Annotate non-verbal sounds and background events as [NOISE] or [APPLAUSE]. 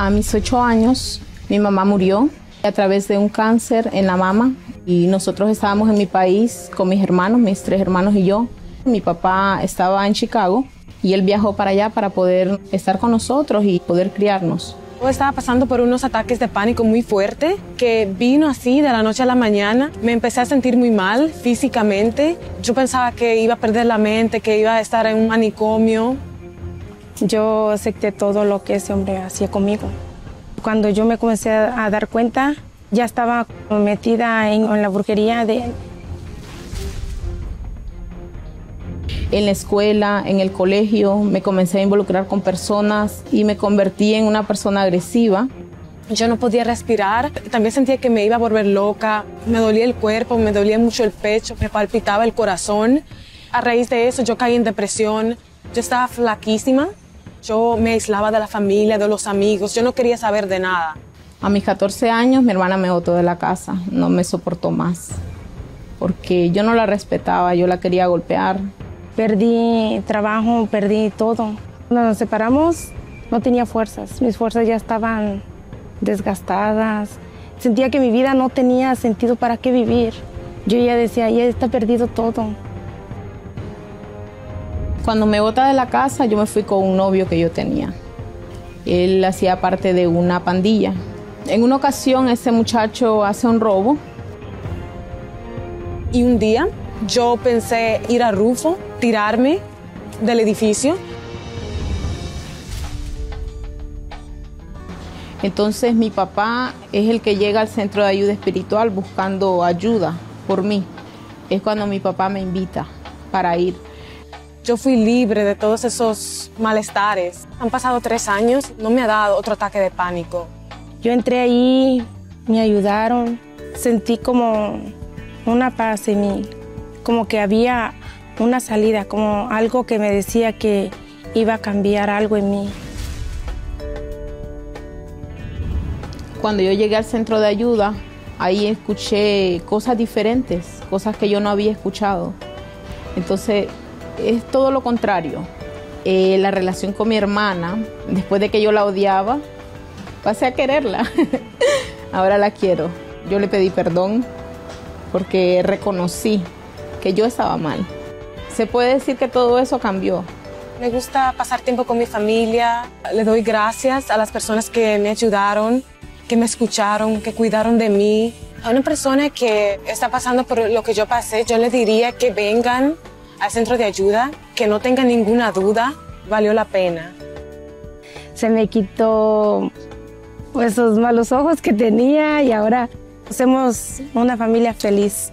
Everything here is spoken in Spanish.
A mis ocho años, mi mamá murió a través de un cáncer en la mama y nosotros estábamos en mi país con mis hermanos, mis tres hermanos y yo. Mi papá estaba en Chicago y él viajó para allá para poder estar con nosotros y poder criarnos. Yo estaba pasando por unos ataques de pánico muy fuerte que vino así de la noche a la mañana. Me empecé a sentir muy mal físicamente. Yo pensaba que iba a perder la mente, que iba a estar en un manicomio. Yo acepté todo lo que ese hombre hacía conmigo. Cuando yo me comencé a dar cuenta, ya estaba metida en, en la brujería de él. En la escuela, en el colegio, me comencé a involucrar con personas y me convertí en una persona agresiva. Yo no podía respirar, también sentía que me iba a volver loca, me dolía el cuerpo, me dolía mucho el pecho, me palpitaba el corazón. A raíz de eso yo caí en depresión, yo estaba flaquísima, yo me aislaba de la familia, de los amigos, yo no quería saber de nada. A mis 14 años mi hermana me botó de la casa, no me soportó más, porque yo no la respetaba, yo la quería golpear. Perdí trabajo, perdí todo. Cuando nos separamos no tenía fuerzas, mis fuerzas ya estaban desgastadas. Sentía que mi vida no tenía sentido para qué vivir. Yo ya decía, ya está perdido todo. Cuando me bota de la casa, yo me fui con un novio que yo tenía. Él hacía parte de una pandilla. En una ocasión, ese muchacho hace un robo. Y un día yo pensé ir a Rufo, tirarme del edificio. Entonces mi papá es el que llega al centro de ayuda espiritual buscando ayuda por mí. Es cuando mi papá me invita para ir. Yo fui libre de todos esos malestares. Han pasado tres años, no me ha dado otro ataque de pánico. Yo entré ahí, me ayudaron, sentí como una paz en mí, como que había una salida, como algo que me decía que iba a cambiar algo en mí. Cuando yo llegué al centro de ayuda, ahí escuché cosas diferentes, cosas que yo no había escuchado. Entonces, es todo lo contrario. Eh, la relación con mi hermana, después de que yo la odiaba, pasé a quererla. [LAUGHS] Ahora la quiero. Yo le pedí perdón porque reconocí que yo estaba mal. Se puede decir que todo eso cambió. Me gusta pasar tiempo con mi familia. Le doy gracias a las personas que me ayudaron, que me escucharon, que cuidaron de mí. A una persona que está pasando por lo que yo pasé, yo le diría que vengan al centro de ayuda, que no tengan ninguna duda, valió la pena. Se me quitó esos malos ojos que tenía y ahora somos una familia feliz.